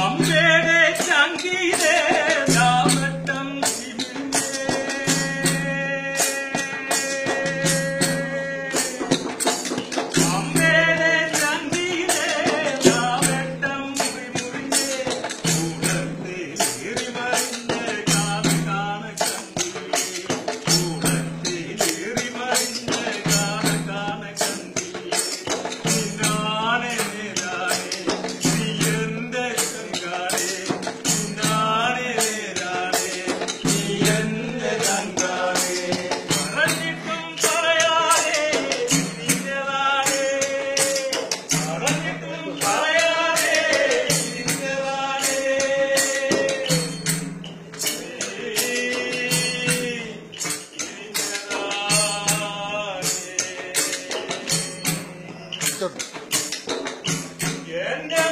Bombay de Changi de. Dur. Gönder.